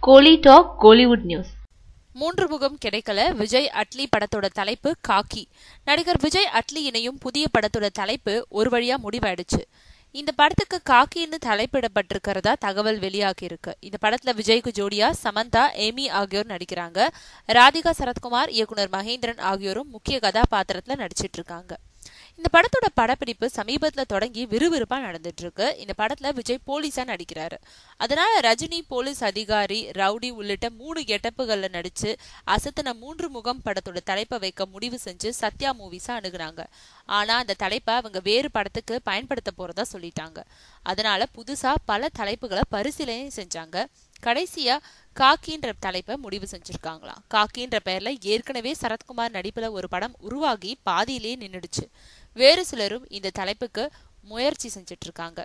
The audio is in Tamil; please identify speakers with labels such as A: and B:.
A: கோலி டாக் கோலிவுட் நியூஸ்.
B: மூன்று முகம் கிடைக்கல விஜய் அட்லி படத்தோட தலைப்பு காக்கி. நடிகர் விஜய் அட்லி இணையும் புதிய படத்தோட தலைப்பு ஒரு வழியா முடிவாயிடுச்சு. இந்த படத்துக்கு காக்கின்னு தலைப்பிடப்பட்டிருக்கிறதா தகவல் வெளியாகி இருக்கு இந்த படத்துல விஜய்க்கு ஜோடியா சமந்தா ஏமி ஆகியோர் நடிக்கிறாங்க. ராதிகா சரத்குமார் இயக்குனர் மகேந்திரன் ஆகியோரும் முக்கிய கதாபாத்திரத்துல நடிச்சிட்டு இருக்காங்க இந்த படத்தோட படப்பிடிப்பு சமீபத்துல தொடங்கி விறுவிறுப்பா நடந்துட்டு இருக்கு இந்த படத்துல விஜய் போலீஸா நடிக்கிறாரு. அதனால ரஜினி போலீஸ் அதிகாரி ரவுடி உள்ளிட்ட மூணு கெட்டப்புகள்ல நடிச்சு அசத்தின மூன்று முகம் படத்தோட தலைப்பை வைக்க முடிவு செஞ்சு சத்யா மூவிஸா அணுகுனாங்க ஆனா அந்த தலைப்பை அவங்க வேறு படத்துக்கு பயன்படுத்த போறதா சொல்லிட்டாங்க. அதனால புதுசா பல தலைப்புகளை பரிசீலனை செஞ்சாங்க. கடைசியா காக்கின்ற தலைப்பை முடிவு செஞ்சிருக்காங்களாம் காக்கின்ற பெயர்ல ஏற்கனவே சரத்குமார் நடிப்புல ஒரு படம் உருவாகி பாதியிலேயே நின்னுடுச்சு. வேறு சிலரும் இந்த தலைப்புக்கு முயற்சி செஞ்சிட்டு இருக்காங்க